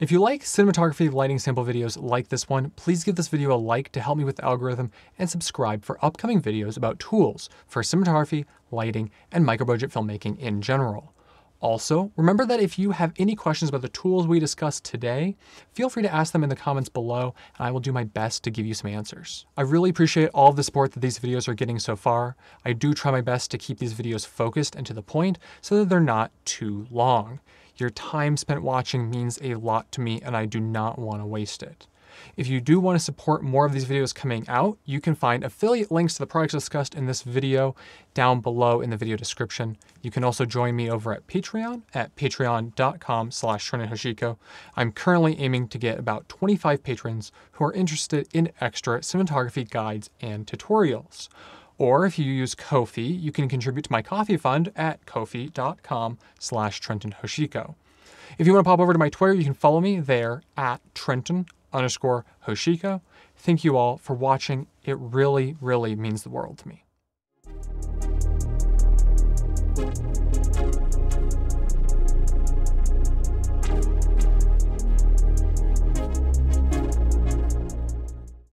If you like cinematography lighting sample videos like this one, please give this video a like to help me with the algorithm and subscribe for upcoming videos about tools for cinematography, lighting, and micro budget filmmaking in general. Also, remember that if you have any questions about the tools we discussed today, feel free to ask them in the comments below and I will do my best to give you some answers. I really appreciate all the support that these videos are getting so far. I do try my best to keep these videos focused and to the point so that they're not too long. Your time spent watching means a lot to me and I do not want to waste it. If you do want to support more of these videos coming out, you can find affiliate links to the products discussed in this video down below in the video description. You can also join me over at Patreon at patreon.com slash. I'm currently aiming to get about 25 patrons who are interested in extra cinematography guides and tutorials. Or if you use Ko-fi, you can contribute to my coffee fund at ko-fi.com slash Trenton Hoshiko. If you want to pop over to my Twitter, you can follow me there at Trenton underscore Hoshiko. Thank you all for watching. It really, really means the world to me.